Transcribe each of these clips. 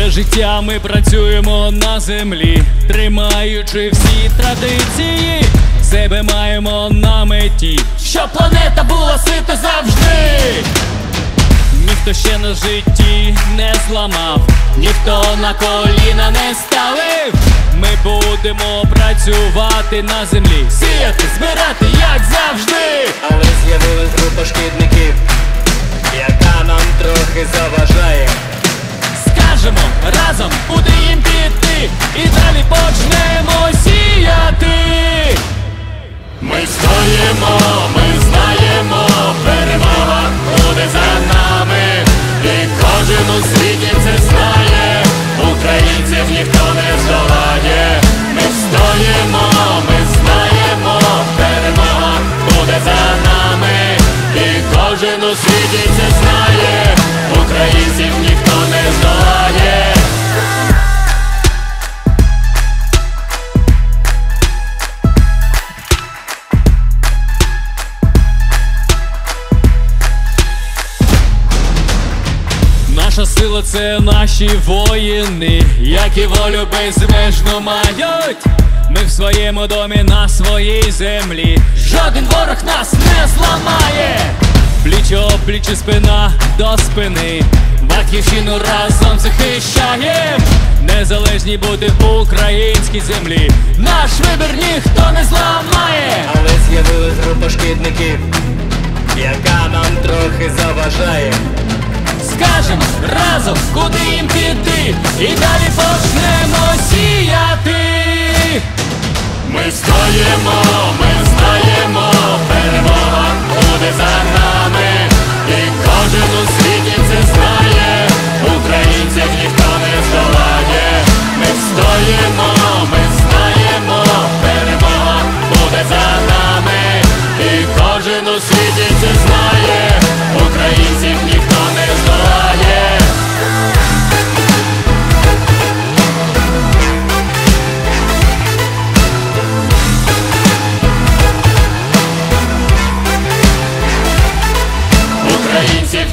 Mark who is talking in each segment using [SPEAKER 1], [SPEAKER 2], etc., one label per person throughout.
[SPEAKER 1] Все життя ми працюємо на землі, тримаючи всі традиції, себе маємо на меті, щоб планета була сита завжди. Ніхто ще на житті не зламав, ніхто на коліна не ставив. Ми будемо працювати на землі, сіяти, збирати, як завжди.
[SPEAKER 2] Але з'явилась група шкідників, яка нам трохи заважає.
[SPEAKER 1] І далі почнемо сіяти. Ми стоїмо, ми знаємо, перемога буде за нами, і кожен у світі це знає, українців ніхто не здолає. Ми стоїмо, ми знаємо, перемога буде за нами, і кожен у світі це знає, Наша сила це наші воїни, які волю безмежно мають. Ми в своєму домі на своїй землі. Жоден ворог нас не зламає. Пліч опліч і спина до спини. Батьківщину разом захищаєм. Незалежні бути українській землі. Наш вибір ніхто не зламає.
[SPEAKER 2] Але з'явилась група шкідників, яка нам трохи заважає.
[SPEAKER 1] Скажемо разом, куди їм піти, і далі почнемо сіяти. Ми стоїмо, ми знаємо, перемога буде за нами, і кожен у світі це знає, українців ніхто не здолає. Ми стоїмо, ми знаємо, перемога буде за нами, і кожен у світі це знає,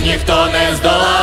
[SPEAKER 1] Українців ніхто не здолає.